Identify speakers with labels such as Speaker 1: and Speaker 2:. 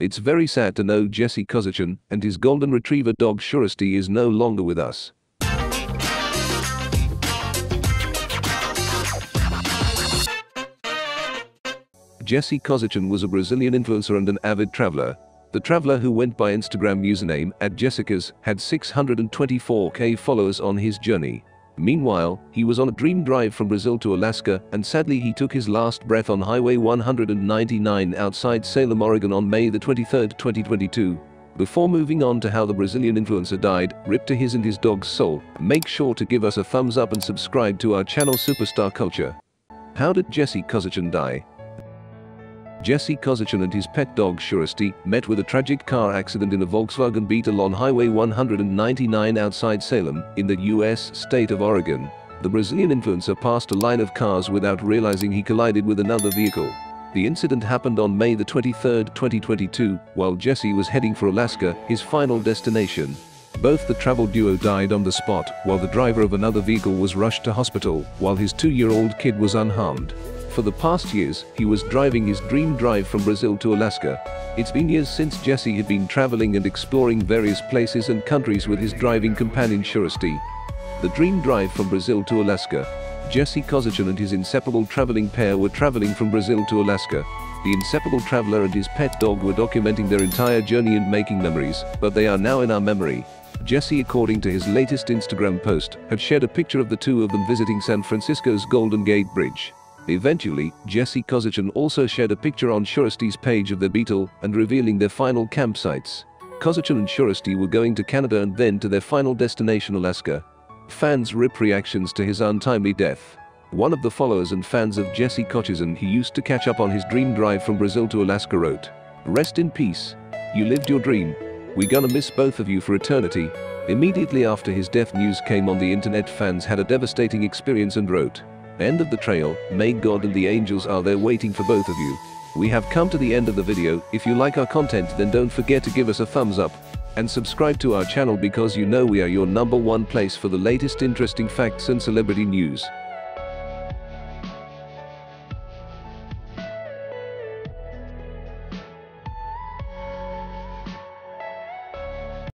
Speaker 1: It's very sad to know Jesse Kozechen and his golden retriever dog Shurastey is no longer with us. Jesse Kozechen was a Brazilian influencer and an avid traveler. The traveler who went by Instagram username at jessekoz had 624k followers on his journey. Meanwhile, he was on a dream drive from Brazil to Alaska and sadly he took his last breath on Highway 199 outside Salem, Oregon on May 23, 2022. Before moving on to how the Brazilian influencer died, rip to his and his dog's soul, make sure to give us a thumbs up and subscribe to our channel Superstar Culture. How did Jesse Kozechen die? Jesse Kozechen and his pet dog Shurastey met with a tragic car accident in a Volkswagen Beetle on Highway 199 outside Salem, in the U.S. state of Oregon. The Brazilian influencer passed a line of cars without realizing he collided with another vehicle. The incident happened on May 23, 2022, while Jesse was heading for Alaska, his final destination. Both the travel duo died on the spot, while the driver of another vehicle was rushed to hospital, while his two-year-old kid was unharmed. For the past years, he was driving his dream drive from Brazil to Alaska. It's been years since Jesse had been traveling and exploring various places and countries with his driving companion Shurastey. The dream drive from Brazil to Alaska. Jesse Kozechen and his inseparable traveling pair were traveling from Brazil to Alaska. The inseparable traveler and his pet dog were documenting their entire journey and making memories, but they are now in our memory. Jesse, according to his latest Instagram post, had shared a picture of the two of them visiting San Francisco's Golden Gate Bridge. Eventually, Jesse Kozechen also shared a picture on Shurastey's page of their beetle and revealing their final campsites. Kozechen and Shurastey were going to Canada and then to their final destination Alaska. Fans rip reactions to his untimely death. One of the followers and fans of Jesse Kozechen he used to catch up on his dream drive from Brazil to Alaska wrote, Rest in peace. You lived your dream. We gonna miss both of you for eternity. Immediately after his death news came on the internet fans had a devastating experience and wrote, End of the trail, may God and the angels are there waiting for both of you. We have come to the end of the video, if you like our content then don't forget to give us a thumbs up. And subscribe to our channel because you know we are your number one place for the latest interesting facts and celebrity news.